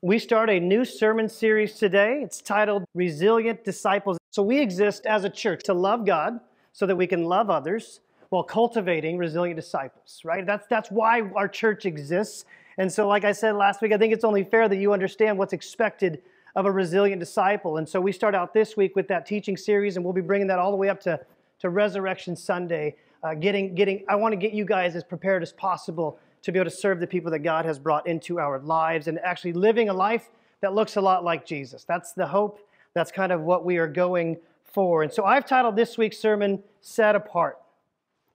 We start a new sermon series today. It's titled Resilient Disciples. So, we exist as a church to love God so that we can love others while cultivating resilient disciples, right? That's, that's why our church exists. And so, like I said last week, I think it's only fair that you understand what's expected of a resilient disciple. And so, we start out this week with that teaching series, and we'll be bringing that all the way up to, to Resurrection Sunday. Uh, getting, getting, I want to get you guys as prepared as possible to be able to serve the people that God has brought into our lives and actually living a life that looks a lot like Jesus. That's the hope. That's kind of what we are going for. And so I've titled this week's sermon, Set Apart.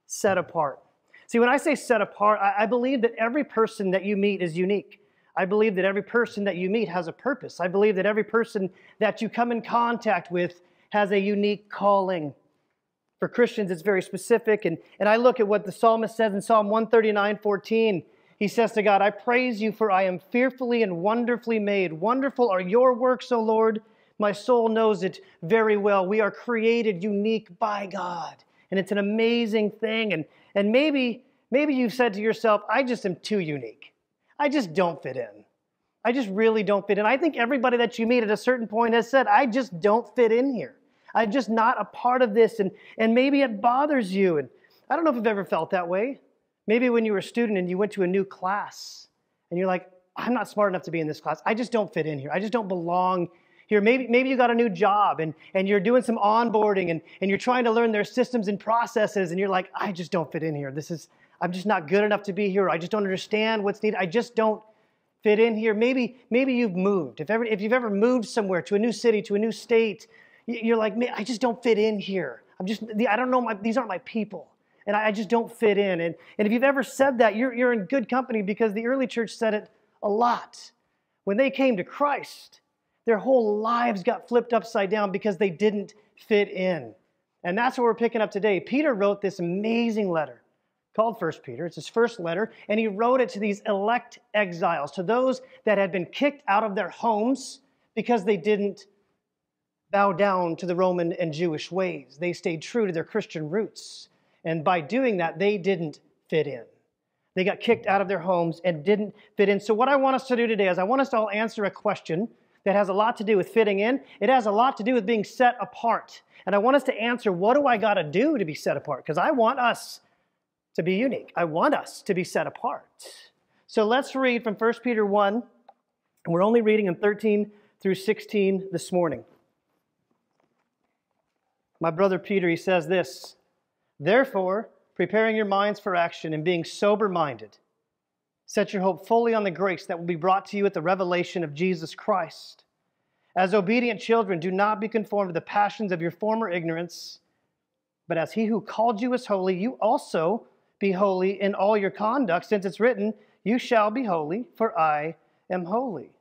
Set Apart. See, when I say set apart, I, I believe that every person that you meet is unique. I believe that every person that you meet has a purpose. I believe that every person that you come in contact with has a unique calling. For Christians, it's very specific. And, and I look at what the psalmist says in Psalm 139 14. He says to God, I praise you, for I am fearfully and wonderfully made. Wonderful are your works, O Lord. My soul knows it very well. We are created unique by God. And it's an amazing thing. And, and maybe, maybe you've said to yourself, I just am too unique. I just don't fit in. I just really don't fit in. I think everybody that you meet at a certain point has said, I just don't fit in here. I'm just not a part of this. And, and maybe it bothers you. And I don't know if you've ever felt that way. Maybe when you were a student and you went to a new class and you're like, I'm not smart enough to be in this class. I just don't fit in here. I just don't belong here. Maybe, maybe you got a new job and, and you're doing some onboarding and, and you're trying to learn their systems and processes and you're like, I just don't fit in here. This is, I'm just not good enough to be here. I just don't understand what's needed. I just don't fit in here. Maybe, maybe you've moved. If, ever, if you've ever moved somewhere to a new city, to a new state, you're like, man, I just don't fit in here. I'm just, I don't know, my, these aren't my people. And I, just don't fit in. And, and if you've ever said that, you're, you're in good company because the early church said it a lot. When they came to Christ, their whole lives got flipped upside down because they didn't fit in. And that's what we're picking up today. Peter wrote this amazing letter called First Peter. It's his first letter, and he wrote it to these elect exiles, to those that had been kicked out of their homes because they didn't bow down to the Roman and Jewish ways. They stayed true to their Christian roots. And by doing that, they didn't fit in. They got kicked out of their homes and didn't fit in. So, what I want us to do today is I want us to all answer a question that has a lot to do with fitting in. It has a lot to do with being set apart. And I want us to answer what do I got to do to be set apart? Because I want us to be unique. I want us to be set apart. So let's read from 1 Peter 1. And we're only reading in 13 through 16 this morning. My brother Peter, he says this Therefore, preparing your minds for action and being sober minded, set your hope fully on the grace that will be brought to you at the revelation of Jesus Christ. As obedient children, do not be conformed to the passions of your former ignorance, but as he who called you is holy, you also be holy in all your conduct, since it's written, You shall be holy, for I am holy.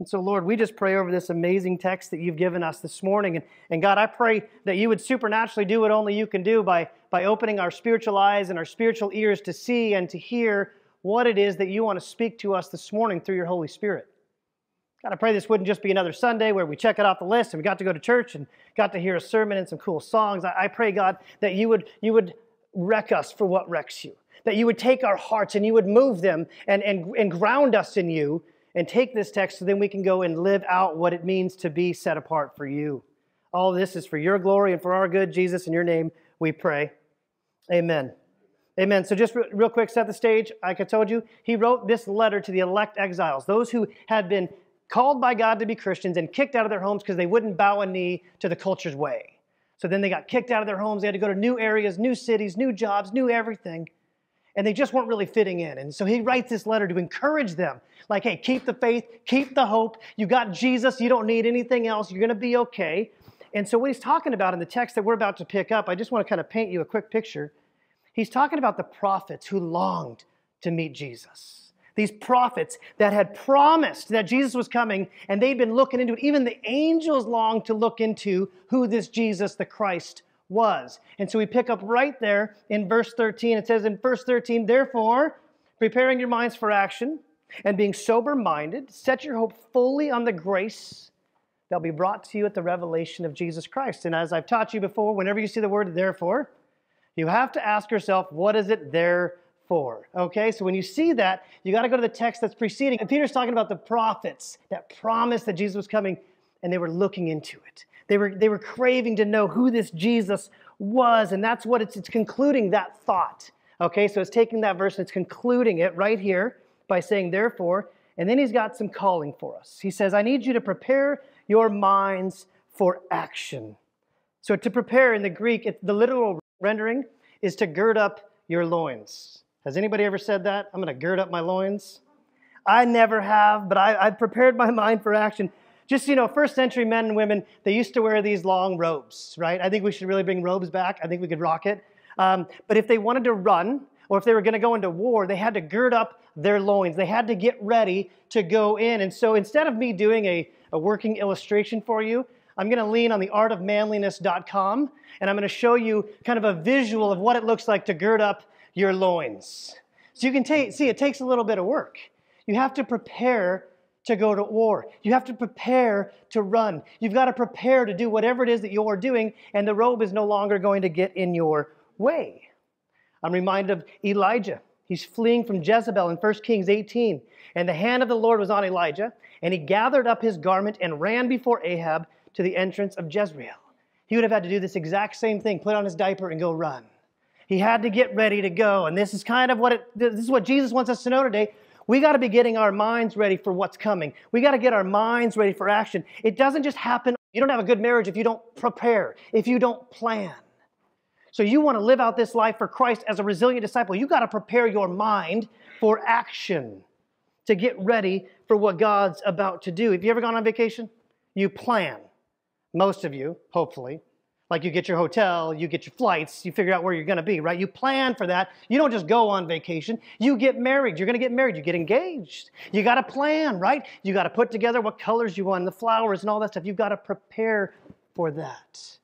And so, Lord, we just pray over this amazing text that you've given us this morning. And, and God, I pray that you would supernaturally do what only you can do by, by opening our spiritual eyes and our spiritual ears to see and to hear what it is that you want to speak to us this morning through your Holy Spirit. God, I pray this wouldn't just be another Sunday where we check it off the list and we got to go to church and got to hear a sermon and some cool songs. I, I pray, God, that you would, you would wreck us for what wrecks you, that you would take our hearts and you would move them and, and, and ground us in you and take this text so then we can go and live out what it means to be set apart for you. All this is for your glory and for our good, Jesus. In your name we pray. Amen. Amen. So, just real quick, set the stage. Like I told you, he wrote this letter to the elect exiles, those who had been called by God to be Christians and kicked out of their homes because they wouldn't bow a knee to the culture's way. So then they got kicked out of their homes. They had to go to new areas, new cities, new jobs, new everything and they just weren't really fitting in. And so he writes this letter to encourage them like, hey, keep the faith, keep the hope. You got Jesus, you don't need anything else, you're going to be okay. And so, what he's talking about in the text that we're about to pick up, I just want to kind of paint you a quick picture. He's talking about the prophets who longed to meet Jesus. These prophets that had promised that Jesus was coming, and they'd been looking into it. Even the angels longed to look into who this Jesus, the Christ, was. And so we pick up right there in verse 13. It says in verse 13, therefore, preparing your minds for action and being sober minded, set your hope fully on the grace that'll be brought to you at the revelation of Jesus Christ. And as I've taught you before, whenever you see the word therefore, you have to ask yourself, what is it there for? Okay, so when you see that, you got to go to the text that's preceding. And Peter's talking about the prophets that promised that Jesus was coming, and they were looking into it. They were, they were craving to know who this Jesus was, and that's what it's, it's concluding that thought. Okay, so it's taking that verse and it's concluding it right here by saying, therefore, and then he's got some calling for us. He says, I need you to prepare your minds for action. So to prepare in the Greek, it, the literal rendering is to gird up your loins. Has anybody ever said that? I'm going to gird up my loins. I never have, but I, I've prepared my mind for action. Just, you know, first century men and women, they used to wear these long robes, right? I think we should really bring robes back. I think we could rock it. Um, but if they wanted to run, or if they were going to go into war, they had to gird up their loins. They had to get ready to go in. And so instead of me doing a, a working illustration for you, I'm going to lean on the artofmanliness.com and I'm going to show you kind of a visual of what it looks like to gird up your loins. So you can see, it takes a little bit of work. You have to prepare to go to war. You have to prepare to run. You've got to prepare to do whatever it is that you're doing, and the robe is no longer going to get in your way. I'm reminded of Elijah. He's fleeing from Jezebel in 1 Kings 18. And the hand of the Lord was on Elijah, and he gathered up his garment and ran before Ahab to the entrance of Jezreel. He would have had to do this exact same thing put on his diaper and go run. He had to get ready to go. And this is kind of what it, this is what Jesus wants us to know today. We got to be getting our minds ready for what's coming. We got to get our minds ready for action. It doesn't just happen. You don't have a good marriage if you don't prepare, if you don't plan. So you want to live out this life for Christ as a resilient disciple. You got to prepare your mind for action to get ready for what God's about to do. Have you ever gone on vacation? You plan. Most of you, hopefully. Like you get your hotel, you get your flights, you figure out where you're to be, right? You plan for that. You don't just go on vacation. You get married. You're to get married. You get engaged. You got to plan, right? You got to put together what colors you want, the flowers and all that stuff. You've got to prepare for that.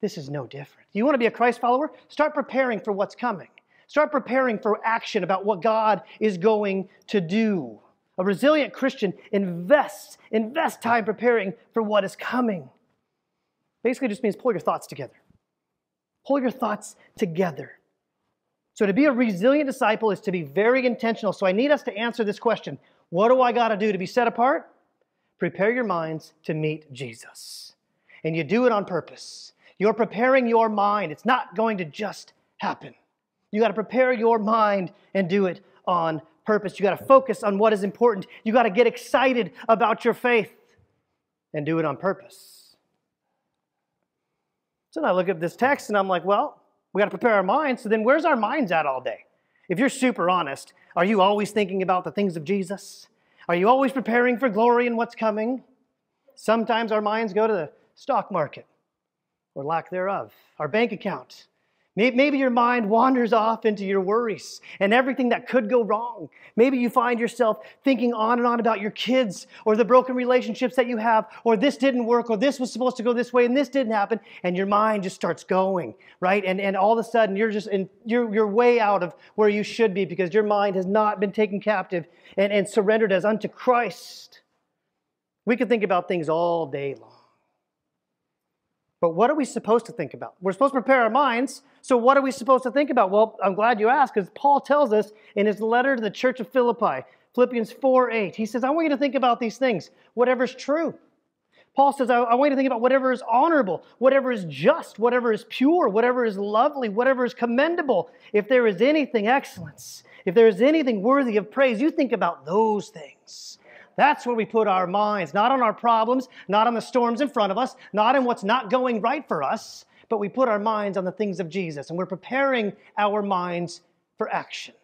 This is no different. You want to be a Christ follower? Start preparing for what's coming. Start preparing for action about what God is going to do. A resilient Christian invests, invest time preparing for what is coming. Basically just means pull your thoughts together. Pull your thoughts together. So to be a resilient disciple is to be very intentional. So I need us to answer this question. What do I got to do to be set apart? Prepare your minds to meet Jesus. And you do it on purpose. You're preparing your mind. It's not going to just happen. You got to prepare your mind and do it on purpose. You got to focus on what is important. You got to get excited about your faith and do it on purpose. So then I look at this text and I'm like, well, we got to prepare our minds. So then where's our minds at all day? If you're super honest, are you always thinking about the things of Jesus? Are you always preparing for glory and what's coming? Sometimes our minds go to the stock market or lack thereof, our bank account. Maybe your mind wanders off into your worries and everything that could go wrong. Maybe you find yourself thinking on and on about your kids or the broken relationships that you have, or this didn't work, or this was supposed to go this way and this didn't happen, and your mind just starts going, right? And, and all of a sudden you're just in, you're, you're way out of where you should be because your mind has not been taken captive and, and surrendered as unto Christ. We could think about things all day long. But what are we supposed to think about? We're supposed to prepare our minds. So, what are we supposed to think about? Well, I'm glad you asked because Paul tells us in his letter to the church of Philippi, Philippians 4 8, he says, I want you to think about these things, whatever's true. Paul says, I, I want you to think about whatever is honorable, whatever is just, whatever is pure, whatever is lovely, whatever is commendable. If there is anything excellence, if there is anything worthy of praise, you think about those things. That's where we put our minds, not on our problems, not on the storms in front of us, not on what's not going right for us, but we put our minds on the things of Jesus and we're preparing our minds for action.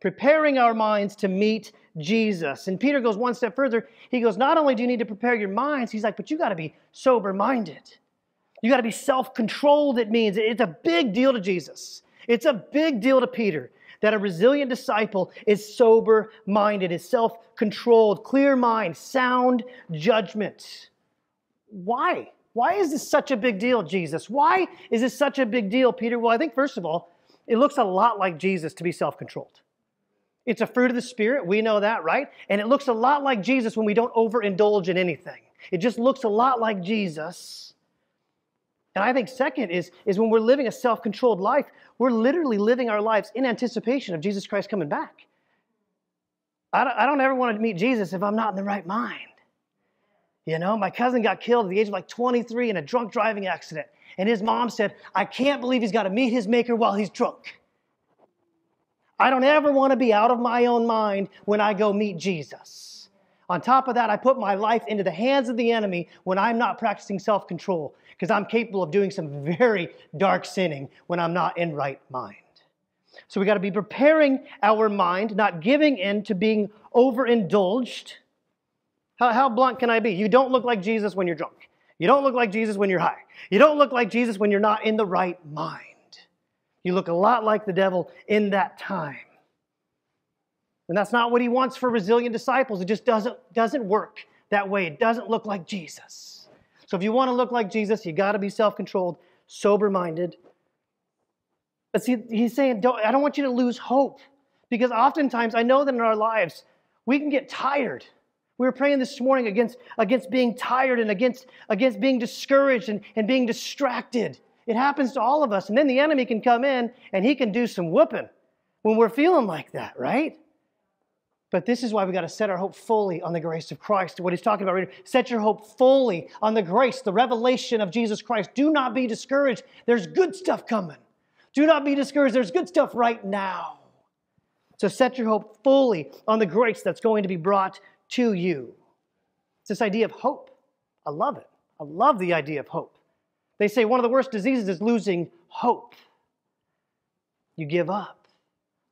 Preparing our minds to meet Jesus. And Peter goes one step further. He goes, Not only do you need to prepare your minds, he's like, but you got to be sober minded. You got to be self controlled, it means. It's a big deal to Jesus. It's a big deal to Peter that a resilient disciple is sober minded, is self controlled, clear mind, sound judgment. Why? Why is this such a big deal, Jesus? Why is this such a big deal, Peter? Well, I think, first of all, it looks a lot like Jesus to be self controlled. It's a fruit of the Spirit. We know that, right? And it looks a lot like Jesus when we don't overindulge in anything. It just looks a lot like Jesus And I think second is, is when we're living a self-controlled life, we're literally living our lives in anticipation of Jesus Christ coming back. I don't, I don't ever want to meet Jesus if I'm not in the right mind. You know, my cousin got killed at the age of like 23 in a drunk driving accident. And his mom said, I can't believe he's got to meet his maker while he's drunk. I don't ever want to be out of my own mind when I go meet Jesus. On top of that, I put my life into the hands of the enemy when I'm not practicing self control because I'm capable of doing some very dark sinning when I'm not in right mind. So we got to be preparing our mind, not giving in to being overindulged. How, how blunt can I be? You don't look like Jesus when you're drunk. You don't look like Jesus when you're high. You don't look like Jesus when you're not in the right mind. You look a lot like the devil in that time. And that's not what he wants for resilient disciples. It just doesn't, doesn't work that way. It doesn't look like Jesus. So if you want to look like Jesus, you got to be self controlled, sober minded. But see, he's saying, don't, I don't want you to lose hope. Because oftentimes, I know that in our lives, we can get tired. We were praying this morning against, against being tired and against, against being discouraged and, and being distracted. It happens to all of us. And then the enemy can come in and he can do some whooping when we're feeling like that, right? But this is why we got to set our hope fully on the grace of Christ. What he's talking about. Set your hope fully on the grace, the revelation of Jesus Christ. Do not be discouraged. There's good stuff coming. Do not be discouraged. There's good stuff right now. So set your hope fully on the grace that's going to be brought to you. It's this idea of hope. I love it. I love the idea of hope. They say one of the worst diseases is losing hope. You give up,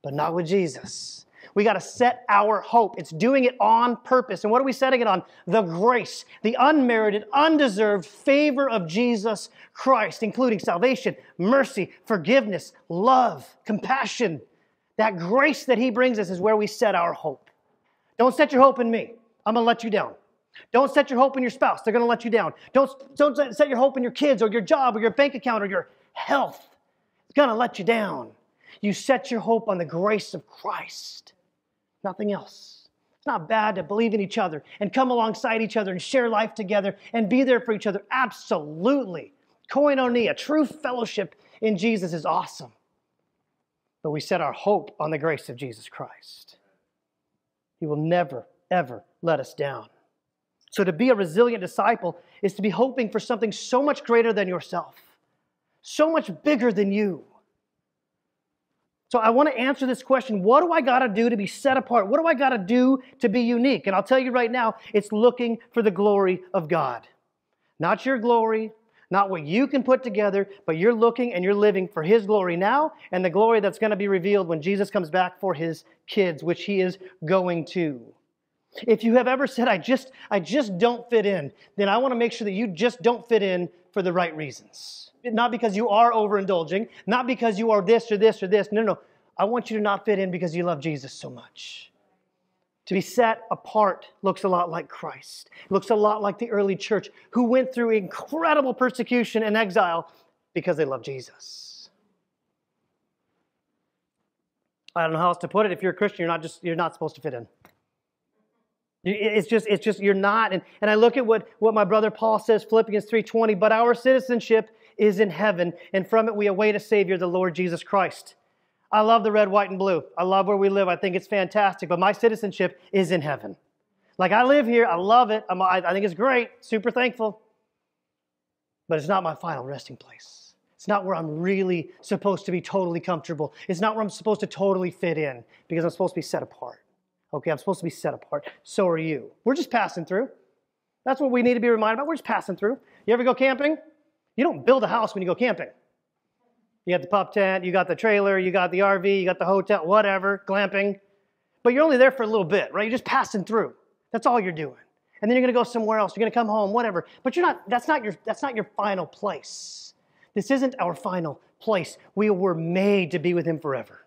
but not with Jesus. We got to set our hope. It's doing it on purpose. And what are we setting it on? The grace, the unmerited, undeserved favor of Jesus Christ, including salvation, mercy, forgiveness, love, compassion. That grace that He brings us is where we set our hope. Don't set your hope in me. I'm going to let you down. Don't set your hope in your spouse. They're going to let you down. Don't, don't set your hope in your kids or your job or your bank account or your health. It's going to let you down. You set your hope on the grace of Christ, nothing else. It's not bad to believe in each other and come alongside each other and share life together and be there for each other. Absolutely. Koinonia, true fellowship in Jesus is awesome. But we set our hope on the grace of Jesus Christ. He will never, ever let us down. So, to be a resilient disciple is to be hoping for something so much greater than yourself, so much bigger than you. So, I want to answer this question what do I got to do to be set apart? What do I got to do to be unique? And I'll tell you right now, it's looking for the glory of God. Not your glory, not what you can put together, but you're looking and you're living for His glory now and the glory that's going to be revealed when Jesus comes back for His kids, which He is going to. If you have ever said, I just, I just don't fit in, then I want to make sure that you just don't fit in for the right reasons. Not because you are overindulging, not because you are this or this or this. No, no. I want you to not fit in because you love Jesus so much. To be set apart looks a lot like Christ. Looks a lot like the early church who went through incredible persecution and exile because they love Jesus. I don't know how else to put it. If you're a Christian, you're not just you're not supposed to fit in. It's just, it's just, you're not. And, and I look at what, what my brother Paul says, Philippians 3.20, but our citizenship is in heaven, and from it we await a Savior, the Lord Jesus Christ. I love the red, white, and blue. I love where we live. I think it's fantastic, but my citizenship is in heaven. Like I live here, I love it. I'm, I, I think it's great, super thankful. But it's not my final resting place. It's not where I'm really supposed to be totally comfortable. It's not where I'm supposed to totally fit in because I'm supposed to be set apart. Okay, I'm supposed to be set apart. So are you. We're just passing through. That's what we need to be reminded about. We're just passing through. You ever go camping? You don't build a house when you go camping. You got the pup tent, you got the trailer, you got the RV, you got the hotel, whatever, glamping. But you're only there for a little bit, right? You're just passing through. That's all you're doing. And then you're going to go somewhere else. You're going to come home, whatever. But you're not that's not your that's not your final place. This isn't our final place. We were made to be with him forever.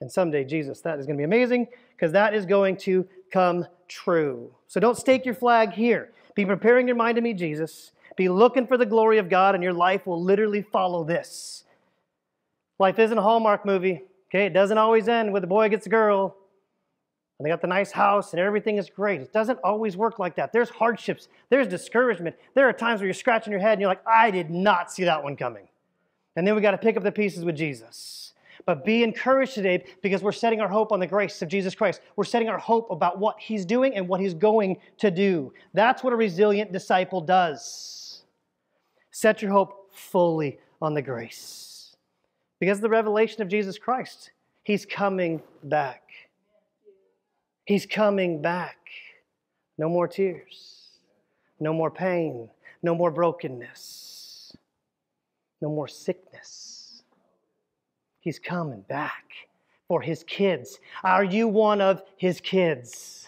And someday, Jesus, that is going to be amazing because that is going to come true. So don't stake your flag here. Be preparing your mind to meet Jesus. Be looking for the glory of God, and your life will literally follow this. Life isn't a Hallmark movie. Okay, it doesn't always end with the boy gets a girl. and they got the nice house and everything is great. It doesn't always work like that. There's hardships, there's discouragement. There are times where you're scratching your head and you're like, I did not see that one coming. And then we got to pick up the pieces with Jesus. But be encouraged today because we're setting our hope on the grace of Jesus Christ. We're setting our hope about what he's doing and what he's going to do. That's what a resilient disciple does. Set your hope fully on the grace. Because of the revelation of Jesus Christ, he's coming back. He's coming back. No more tears, no more pain, no more brokenness, no more sickness. He's coming back for his kids. Are you one of his kids?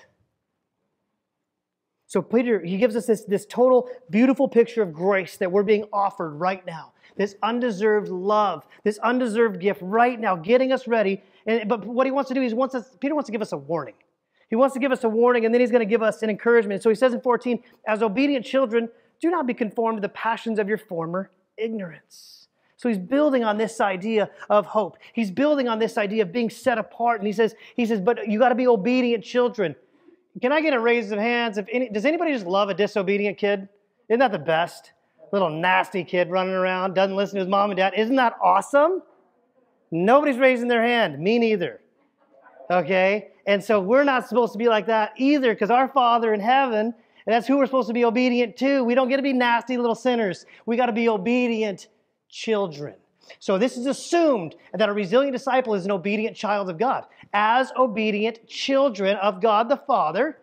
So, Peter, he gives us this, this total beautiful picture of grace that we're being offered right now. This undeserved love, this undeserved gift right now, getting us ready. And, but what he wants to do he wants us, Peter wants to give us a warning. He wants to give us a warning and then he's going to give us an encouragement. So he says in 14, as obedient children, do not be conformed to the passions of your former ignorance. So he's building on this idea of hope. He's building on this idea of being set apart. And he says, he says, but you got to be obedient children. Can I get a raise of hands? If any, does anybody just love a disobedient kid? Isn't that the best? Little nasty kid running around, doesn't listen to his mom and dad. Isn't that awesome? Nobody's raising their hand. Me neither. Okay? And so we're not supposed to be like that either because our Father in heaven, and that's who we're supposed to be obedient to. We don't get to be nasty little sinners. We got to be obedient children. So this is assumed that a resilient disciple is an obedient child of God. As obedient children of God the Father,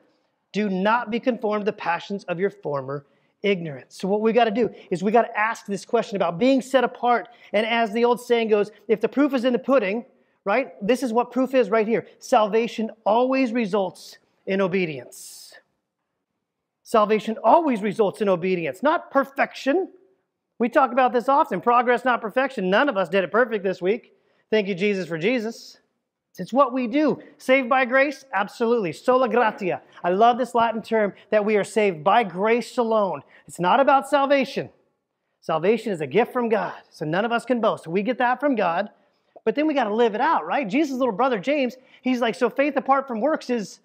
do not be conformed to the passions of your former ignorance. So what we got to do is we got to ask this question about being set apart. And as the old saying goes, if the proof is in the pudding, right? This is what proof is right here. Salvation always results in obedience. Salvation always results in obedience, not perfection. We talk about this often progress, not perfection. None of us did it perfect this week. Thank you, Jesus, for Jesus. It's what we do. Saved by grace? Absolutely. Sola gratia. I love this Latin term that we are saved by grace alone. It's not about salvation. Salvation is a gift from God, so none of us can boast. We get that from God. But then we got to live it out, right? Jesus' little brother James, he's like, so faith apart from works is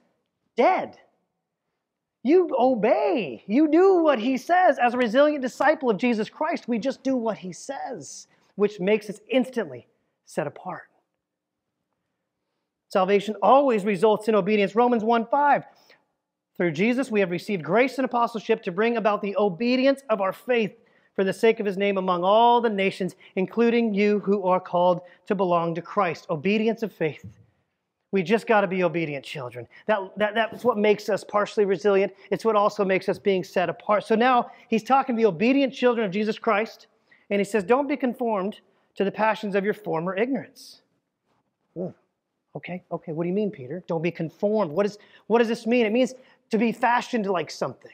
dead. You obey. You do what he says. As a resilient disciple of Jesus Christ, we just do what he says, which makes us instantly set apart. Salvation always results in obedience. Romans 1 5. Through Jesus, we have received grace and apostleship to bring about the obedience of our faith for the sake of his name among all the nations, including you who are called to belong to Christ. Obedience of faith. We just got to be obedient children. That, that, that's what makes us partially resilient. It's what also makes us being set apart. So now he's talking to the obedient children of Jesus Christ, and he says, Don't be conformed to the passions of your former ignorance. Ooh. Okay, okay, what do you mean, Peter? Don't be conformed. What, is, what does this mean? It means to be fashioned like something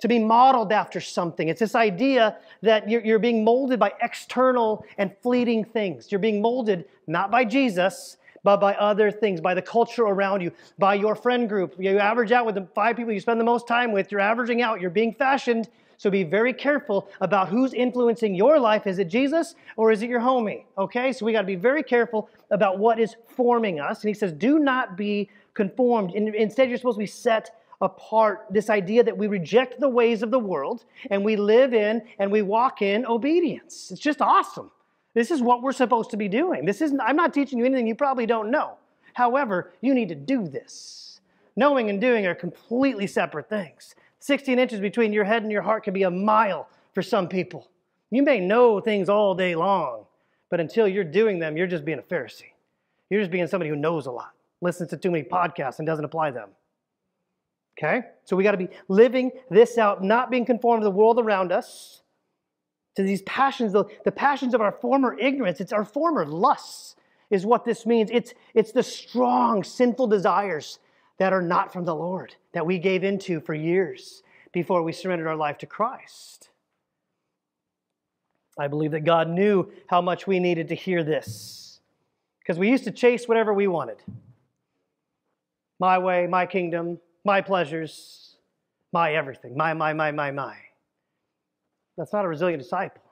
to be modeled after something. It's this idea that you're, you're, being molded by external and fleeting things. You're being molded not by Jesus, but by other things, by the culture around you, by your friend group. You average out with the five people you spend the most time with, you're averaging out, you're being fashioned. So be very careful about who's influencing your life. Is it Jesus or is it your homie? Okay, so we got to be very careful about what is forming us. And he says, do not be conformed. Instead, you're supposed to be set apart this idea that we reject the ways of the world and we live in and we walk in obedience. It's just awesome. This is what we're supposed to be doing. This isn't, I'm not teaching you anything you probably don't know. However, you need to do this. Knowing and doing are completely separate things. 16 inches between your head and your heart can be a mile for some people. You may know things all day long, but until you're doing them, you're just being a Pharisee. You're just being somebody who knows a lot, listens to too many podcasts, and doesn't apply them. Okay? So we got to be living this out, not being conformed to the world around us, to these passions, the, the passions of our former ignorance. It's our former lusts, is what this means. It's, it's the strong, sinful desires that are not from the Lord, that we gave into for years before we surrendered our life to Christ. I believe that God knew how much we needed to hear this because we used to chase whatever we wanted my way, my kingdom, my pleasures, my everything, my, my, my, my, my. That's not a resilient disciple.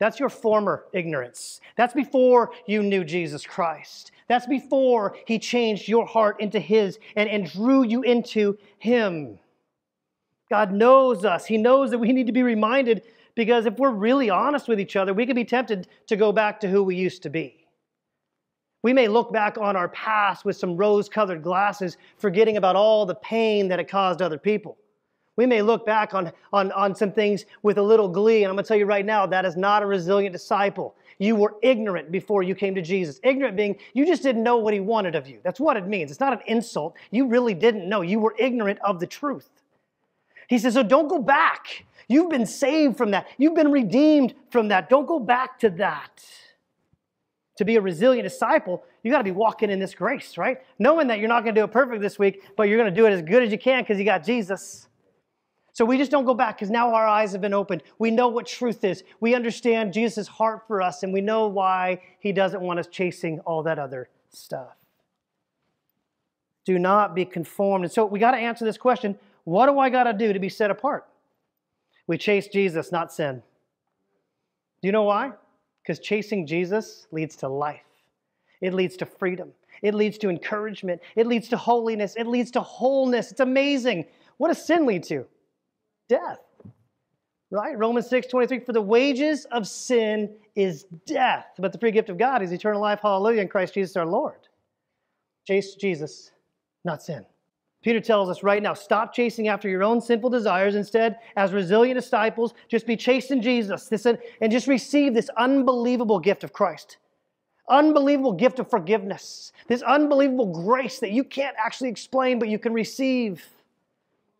That's your former ignorance. That's before you knew Jesus Christ. That's before He changed your heart into His and, and drew you into Him. God knows us. He knows that we need to be reminded because if we're really honest with each other, we could be tempted to go back to who we used to be. We may look back on our past with some rose colored glasses, forgetting about all the pain that it caused other people. We may look back on, on, on some things with a little glee, and I'm going to tell you right now that is not a resilient disciple. You were ignorant before you came to Jesus. Ignorant being you just didn't know what he wanted of you. That's what it means. It's not an insult. You really didn't know. You were ignorant of the truth. He says, so don't go back. You've been saved from that. You've been redeemed from that. Don't go back to that. To be a resilient disciple, you got to be walking in this grace, right? Knowing that you're not going to do it perfect this week, but you're going to do it as good as you can because you got Jesus. So we just don't go back because now our eyes have been opened. We know what truth is. We understand Jesus' heart for us, and we know why he doesn't want us chasing all that other stuff. Do not be conformed. And so we got to answer this question what do I got to do to be set apart? We chase Jesus, not sin. Do you know why? Because chasing Jesus leads to life, it leads to freedom, it leads to encouragement, it leads to holiness, it leads to wholeness. It's amazing. What does sin lead to? Death. Right? Romans 6 23, for the wages of sin is death, but the free gift of God is eternal life, hallelujah, in Christ Jesus our Lord. Chase Jesus, not sin. Peter tells us right now stop chasing after your own sinful desires. Instead, as resilient disciples, just be chasing Jesus this, and just receive this unbelievable gift of Christ. Unbelievable gift of forgiveness. This unbelievable grace that you can't actually explain, but you can receive.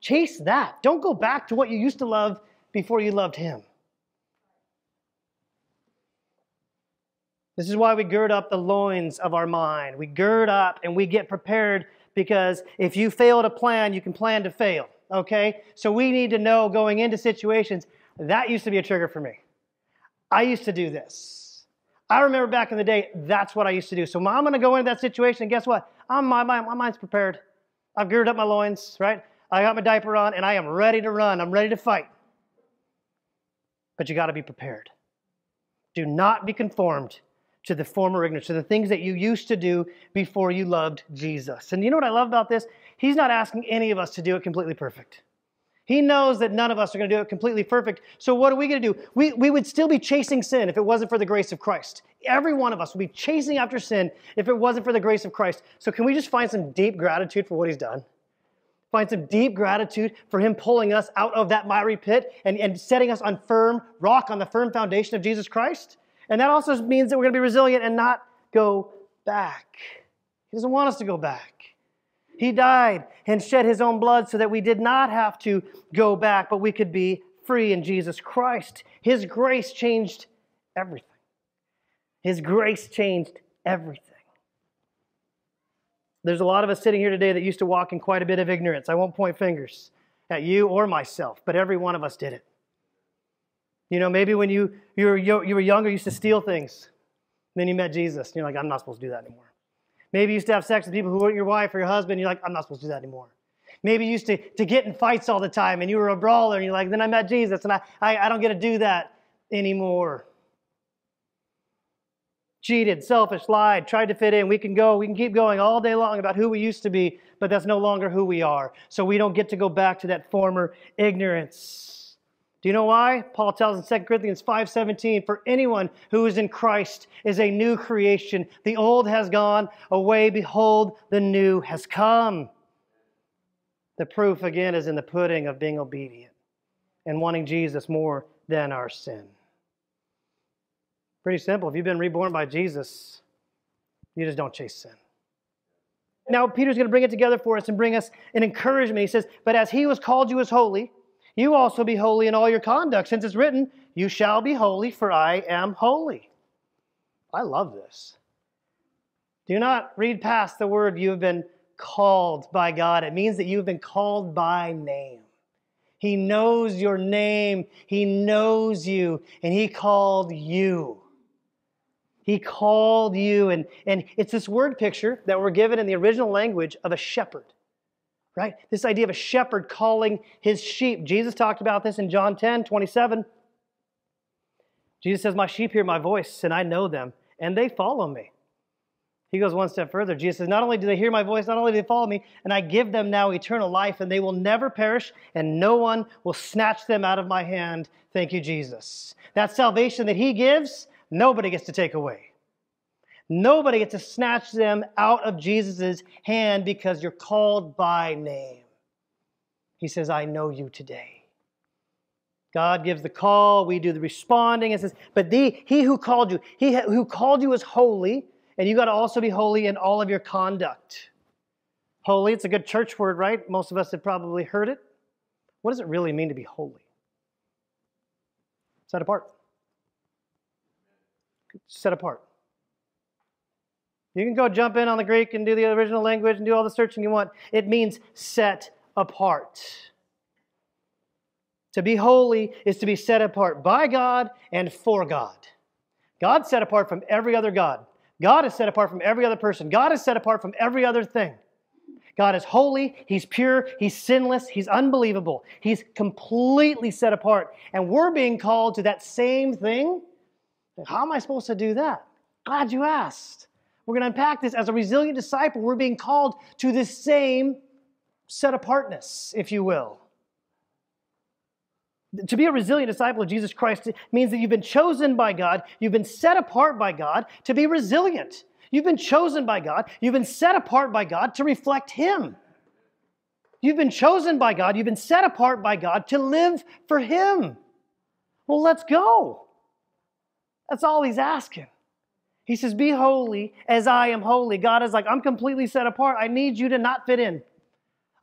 Chase that. Don't go back to what you used to love before you loved Him. This is why we gird up the loins of our mind. We gird up and we get prepared because if you fail to plan, you can plan to fail. Okay? So we need to know going into situations. That used to be a trigger for me. I used to do this. I remember back in the day, that's what I used to do. So I'm going to go into that situation, and guess what? I'm, my, my, my mind's prepared. I've girded up my loins, right? I got my diaper on and I am ready to run. I'm ready to fight. But you got to be prepared. Do not be conformed to the former ignorance, to the things that you used to do before you loved Jesus. And you know what I love about this? He's not asking any of us to do it completely perfect. He knows that none of us are going to do it completely perfect. So, what are we going to do? We, we would still be chasing sin if it wasn't for the grace of Christ. Every one of us would be chasing after sin if it wasn't for the grace of Christ. So, can we just find some deep gratitude for what He's done? Find some deep gratitude for Him pulling us out of that miry pit and, and setting us on firm rock, on the firm foundation of Jesus Christ. And that also means that we're going to be resilient and not go back. He doesn't want us to go back. He died and shed His own blood so that we did not have to go back, but we could be free in Jesus Christ. His grace changed everything. His grace changed everything. There's a lot of us sitting here today that used to walk in quite a bit of ignorance. I won't point fingers at you or myself, but every one of us did it. You know, maybe when you, you, were, you were younger, you used to steal things. Then you met Jesus, and you're like, I'm not supposed to do that anymore. Maybe you used to have sex with people who weren't your wife or your husband, and you're like, I'm not supposed to do that anymore. Maybe you used to, to get in fights all the time, and you were a brawler, and you're like, then I met Jesus, and I, I, I don't get to do that anymore cheated, selfish, lied, tried to fit in. We can go, we can keep going all day long about who we used to be, but that's no longer who we are. So we don't get to go back to that former ignorance. Do you know why? Paul tells in 2 Corinthians 5:17, for anyone who is in Christ is a new creation. The old has gone away, behold, the new has come. The proof again is in the pudding of being obedient and wanting Jesus more than our sin. Pretty simple. If you've been reborn by Jesus, you just don't chase sin. Now, Peter's going to bring it together for us and bring us an encouragement. He says, But as he was called you as holy, you also be holy in all your conduct, since it's written, You shall be holy, for I am holy. I love this. Do not read past the word you have been called by God. It means that you have been called by name. He knows your name, He knows you, and He called you. He called you. And, and it's this word picture that we're given in the original language of a shepherd, right? This idea of a shepherd calling his sheep. Jesus talked about this in John 10 27. Jesus says, My sheep hear my voice, and I know them, and they follow me. He goes one step further. Jesus says, Not only do they hear my voice, not only do they follow me, and I give them now eternal life, and they will never perish, and no one will snatch them out of my hand. Thank you, Jesus. That salvation that He gives, nobody gets to take away. Nobody gets to snatch them out of Jesus' hand because you're called by name. He says, I know you today. God gives the call, we do the responding, and says, But the, he who called you, he who called you is holy, and you got to also be holy in all of your conduct. Holy, it's a good church word, right? Most of us have probably heard it. What does it really mean to be holy? Set apart. Set apart. You can go jump in on the Greek and do the original language and do all the searching you want. It means set apart. To be holy is to be set apart by God and for God. God set apart from every other God. God is set apart from every other person. God is set apart from every other thing. God is holy, He's pure, He's sinless, He's unbelievable. He's completely set apart. And we're being called to that same thing. How am I supposed to do that? Glad you asked. We're going to unpack this. As a resilient disciple, we're being called to this same set apartness, if you will. To be a resilient disciple of Jesus Christ means that you've been chosen by God, you've been set apart by God to be resilient. You've been chosen by God, you've been set apart by God to reflect Him. You've been chosen by God, you've been set apart by God to live for Him. Well, let's go. That's all He's asking. He says, Be holy as I am holy. God is like, I'm completely set apart. I need you to not fit in.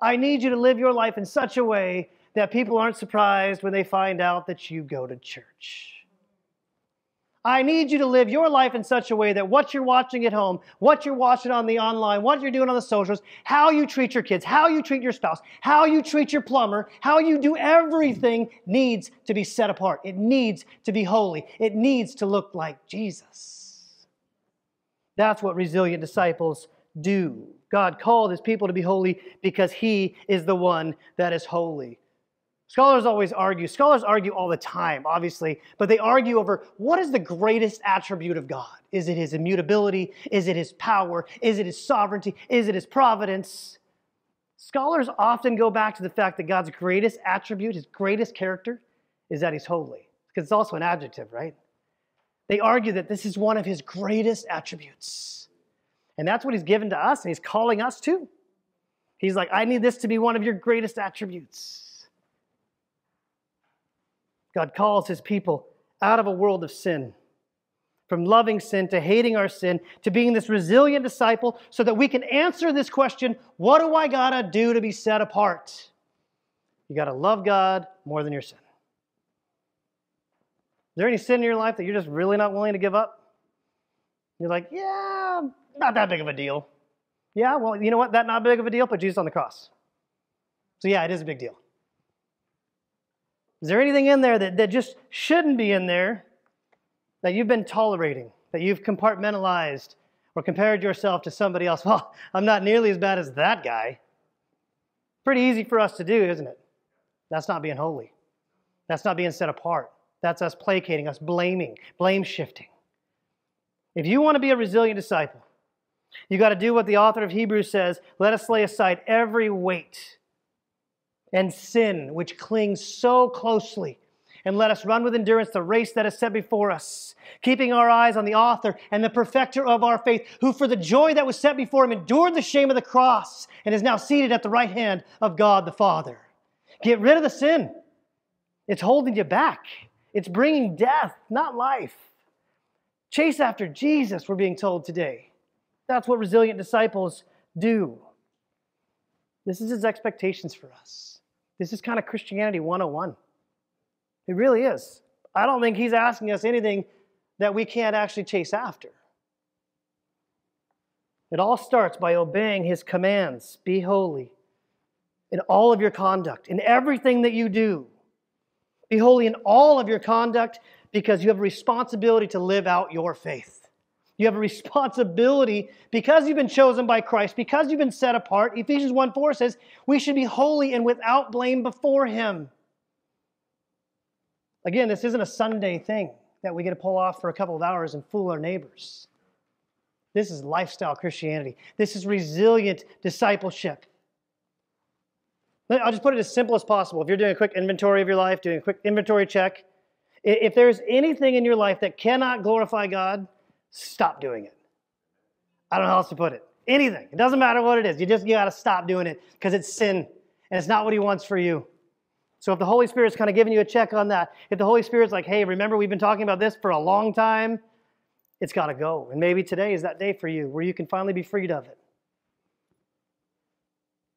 I need you to live your life in such a way that people aren't surprised when they find out that you go to church. I need you to live your life in such a way that what you're watching at home, what you're watching on the online, what you're doing on the socials, how you treat your kids, how you treat your spouse, how you treat your plumber, how you do everything needs to be set apart. It needs to be holy. It needs to look like Jesus. That's what resilient disciples do. God called his people to be holy because he is the one that is holy. Scholars always argue, scholars argue all the time, obviously, but they argue over what is the greatest attribute of God? Is it his immutability? Is it his power? Is it his sovereignty? Is it his providence? Scholars often go back to the fact that God's greatest attribute, his greatest character, is that he's holy. Because it's also an adjective, right? They argue that this is one of his greatest attributes. And that's what he's given to us, and he's calling us to. He's like, I need this to be one of your greatest attributes. God calls his people out of a world of sin, from loving sin to hating our sin to being this resilient disciple so that we can answer this question what do I got to do to be set apart? You got to love God more than your sin. Is there any sin in your life that you're just really not willing to give up? You're like, yeah, not that big of a deal. Yeah, well, you know what? That not big of a deal. Put Jesus on the cross. So yeah, it is a big deal. Is there anything in there that, that just shouldn't be in there that you've been tolerating, that you've compartmentalized or compared yourself to somebody else? Well, I'm not nearly as bad as that guy. Pretty easy for us to do, isn't it? That's not being holy. That's not being set apart. That's us placating, us blaming, blame shifting. If you want to be a resilient disciple, you got to do what the author of Hebrews says let us lay aside every weight and sin which clings so closely, and let us run with endurance the race that is set before us, keeping our eyes on the author and the perfecter of our faith, who for the joy that was set before him endured the shame of the cross and is now seated at the right hand of God the Father. Get rid of the sin, it's holding you back. It's bringing death, not life. Chase after Jesus, we're being told today. That's what resilient disciples do. This is his expectations for us. This is kind of Christianity 101. It really is. I don't think he's asking us anything that we can't actually chase after. It all starts by obeying his commands be holy in all of your conduct, in everything that you do. Be holy in all of your conduct because you have a responsibility to live out your faith. You have a responsibility because you've been chosen by Christ, because you've been set apart. Ephesians 1 4 says, We should be holy and without blame before Him. Again, this isn't a Sunday thing. that we get to pull off for a couple of hours and fool our neighbors. This is lifestyle Christianity. This is resilient discipleship. I'll just put it as simple as possible. If you're doing a quick inventory of your life, doing a quick inventory check, if there's anything in your life that cannot glorify God, stop doing it. I don't know how else to put it. Anything. It doesn't matter what it is. You just you got to stop doing it because it's sin and it's not what He wants for you. So if the Holy Spirit's kind of giving you a check on that, if the Holy Spirit's like, hey, remember we've been talking about this for a long time, it's got to go. And maybe today is that day for you where you can finally be freed of it.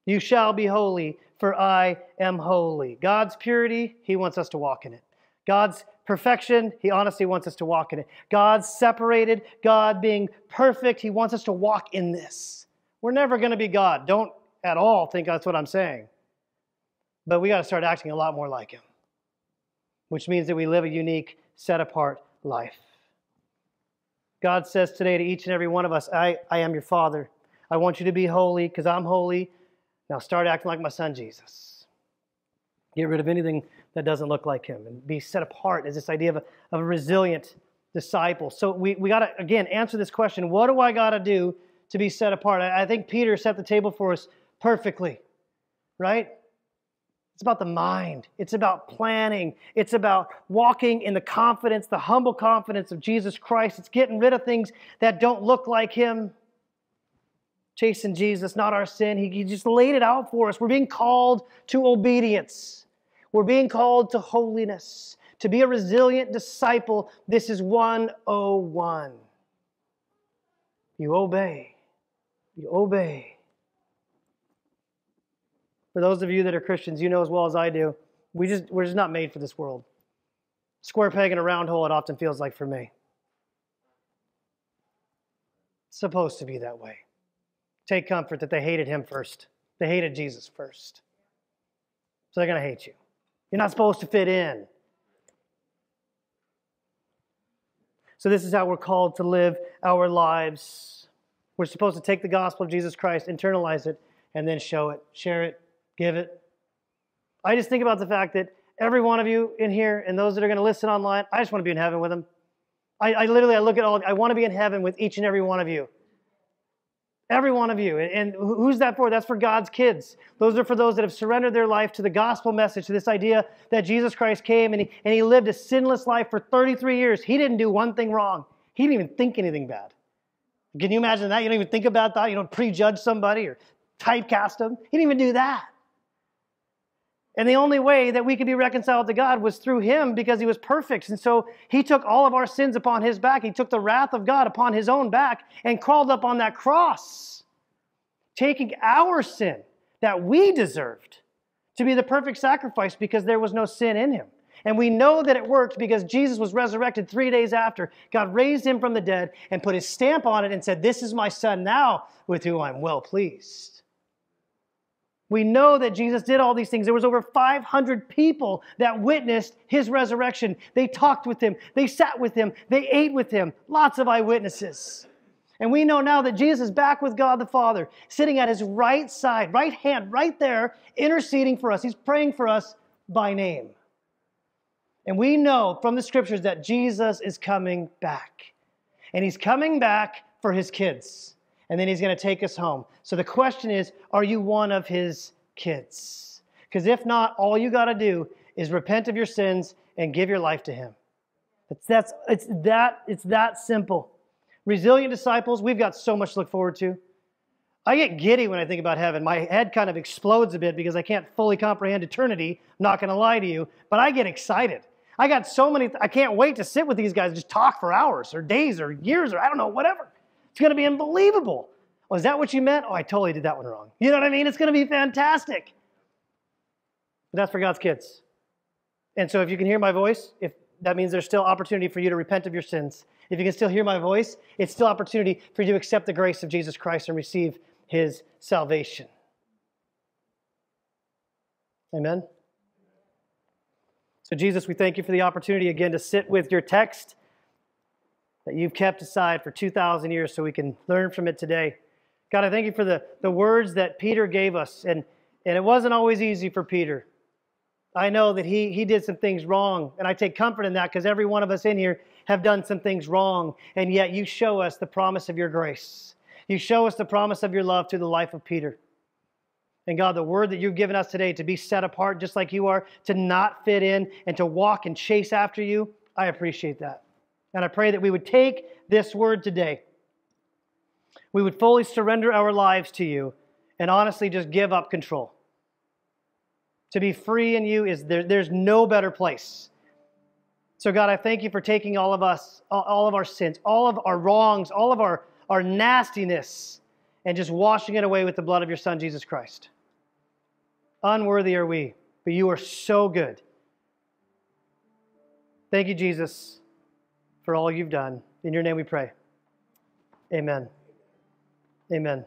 You shall be holy, for I am holy. God's purity, He wants us to walk in it. God's perfection, He honestly wants us to walk in it. God's separated, God being perfect, He wants us to walk in this. We're never going to be God. Don't at all think that's what I'm saying. But we got to start acting a lot more like Him, which means that we live a unique, set apart life. God says today to each and every one of us, I, I am your Father. I want you to be holy because I'm holy. Now start acting like my son Jesus. Get rid of anything that doesn't look like him and be set apart as this idea of a, of a resilient disciple. So we, we got to, again, answer this question what do I got to do to be set apart? I, I think Peter set the table for us perfectly, right? It's about the mind. It's about planning. It's about walking in the confidence, the humble confidence of Jesus Christ. It's getting rid of things that don't look like Him chasing Jesus, not our sin. He, he just laid it out for us. We're being called to obedience, we're being called to holiness. To be a resilient disciple, this is 101. You obey. You obey. For those of you that are Christians, you know as well as I do, we just, we're just not made for this world. Square peg in a round hole, it often feels like for me. It's supposed to be that way take comfort that they hated him first. They hated Jesus first. So they're going to hate you. You're not supposed to fit in. So, this is how we're called to live our lives. We're supposed to take the gospel of Jesus Christ, internalize it, and then show it, share it, give it. I just think about the fact that every one of you in here and those that are going to listen online, I just want to be in heaven with them. I, I literally I look at all, I want to be in heaven with each and every one of you. Every one of you. And who's that for? That's for God's kids. Those are for those that have surrendered their life to the gospel message, to this idea that Jesus Christ came and he, and he lived a sinless life for 33 years. He didn't do one thing wrong, he didn't even think anything bad. Can you imagine that? You don't even think about that. You don't prejudge somebody or typecast them. He didn't even do that. And the only way that we could be reconciled to God was through him because he was perfect. And so he took all of our sins upon his back. He took the wrath of God upon his own back and crawled up on that cross, taking our sin that we deserved to be the perfect sacrifice because there was no sin in him. And we know that it worked because Jesus was resurrected three days after. God raised him from the dead and put his stamp on it and said, This is my son now with whom I'm well pleased. We know that Jesus did all these things. There was over 500 people that witnessed his resurrection. They talked with him, they sat with him, they ate with him. Lots of eyewitnesses. And we know now that Jesus is back with God the Father, sitting at his right side, right hand, right there, interceding for us. He's praying for us by name. And we know from the scriptures that Jesus is coming back. And he's coming back for his kids and then he's going to take us home. So the question is are you one of his kids? Because if not, all you got to do is repent of your sins and give your life to him. It's, that's, it's, that, it's that simple. Resilient disciples, we've got so much to look forward to. I get giddy when I think about heaven. My head kind of explodes a bit because I can't fully comprehend eternity. I'm not going to lie to you, but I get excited. I got so many, I can't wait to sit with these guys, and just talk for hours or days or years or I don't know, whatever. It's going to be unbelievable. Oh, is that what you meant? Oh, I totally did that one wrong. You know what I mean? It's going to be fantastic. But that's for God's kids. And so if you can hear my voice, if that means there's still opportunity for you to repent of your sins. If you can still hear my voice, it's still opportunity for you to accept the grace of Jesus Christ and receive his salvation. Amen. So, Jesus, we thank you for the opportunity again to sit with your text that you've kept aside for 2,000 years so we can learn from it today. God, I thank you for the, the words that Peter gave us. And, and it wasn't always easy for Peter. I know that he, he did some things wrong, and I take comfort in that because every one of us in here have done some things wrong, and yet you show us the promise of your grace. You show us the promise of your love through the life of Peter. And God, the word that you've given us today to be set apart just like you are, to not fit in and to walk and chase after you, I appreciate that. And I pray that we would take this word today. We would fully surrender our lives to you and honestly just give up control. To be free in you is there, there's no better place. So, God, I thank you for taking all of us, all of our sins, all of our wrongs, all of our, our nastiness, and just washing it away with the blood of your Son, Jesus Christ. Unworthy are we, but you are so good. Thank you, Jesus, for all you've done. In your name we pray. Amen. Amen.